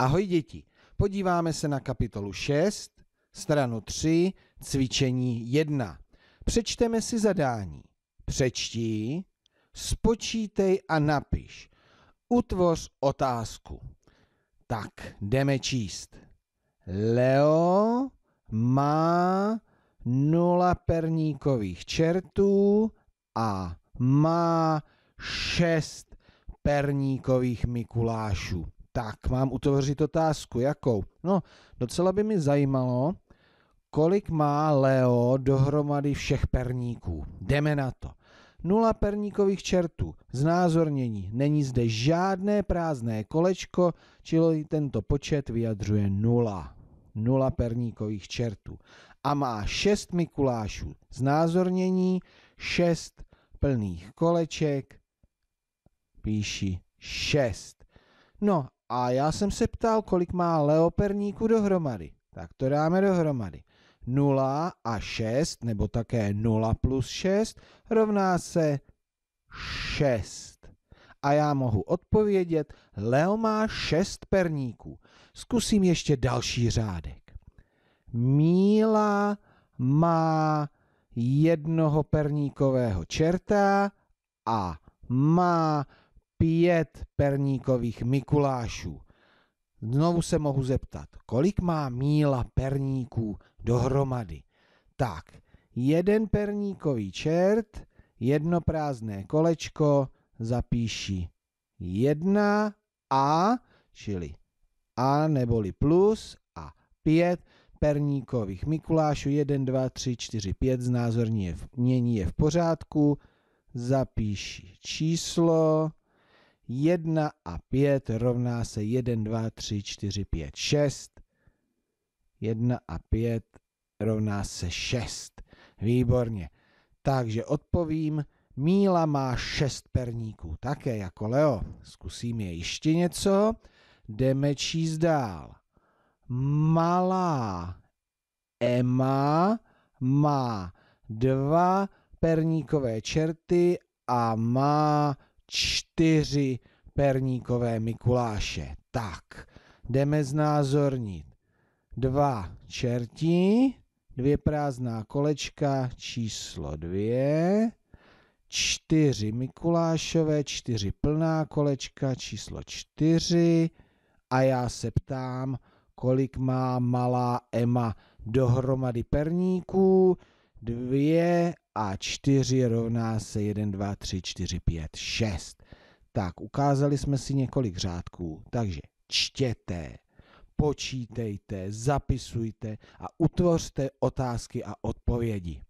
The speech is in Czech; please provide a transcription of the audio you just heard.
Ahoj děti, podíváme se na kapitolu 6, stranu 3, cvičení 1. Přečteme si zadání. Přečti, spočítej a napiš. Utvoř otázku. Tak, jdeme číst. Leo má nula perníkových čertů a má šest perníkových Mikulášů. Tak, mám utvořit otázku. Jakou? No, docela by mi zajímalo, kolik má Leo dohromady všech perníků. Jdeme na to. Nula perníkových čertů. Znázornění. Není zde žádné prázdné kolečko, čili tento počet vyjadřuje nula. Nula perníkových čertů. A má šest Mikulášů. Znázornění šest plných koleček. Píši šest. No a já jsem se ptal, kolik má leoperníku dohromady. Tak to dáme dohromady. 0 a 6, nebo také 0 plus 6, rovná se 6. A já mohu odpovědět, Leo má 6 perníků. Zkusím ještě další řádek. Míla má jednoho perníkového čerta a má pět perníkových Mikulášů. Znovu se mohu zeptat, kolik má míla perníků dohromady? Tak, jeden perníkový čert, jedno prázdné kolečko, zapíši jedna a, čili a neboli plus a pět perníkových Mikulášů, 1, 2, 3, 4, 5, znázorní je v, je v pořádku, zapíši číslo, 1 a 5 rovná se 1, 2, 3, 4, 5, 6. 1 a 5 rovná se 6. Výborně. Takže odpovím, Míla má 6 perníků, také jako Leo. Zkusíme ještě něco. Jdeme číst dál. Malá Emma má dva perníkové čerty a má čtyři perníkové Mikuláše. Tak, jdeme znázornit. Dva čerti, dvě prázdná kolečka, číslo dvě, čtyři Mikulášové, čtyři plná kolečka, číslo čtyři a já se ptám, kolik má malá Emma dohromady perníků, dvě a 4 rovná se 1, 2, 3, 4, 5, 6. Tak, ukázali jsme si několik řádků, takže čtěte, počítejte, zapisujte a utvořte otázky a odpovědi.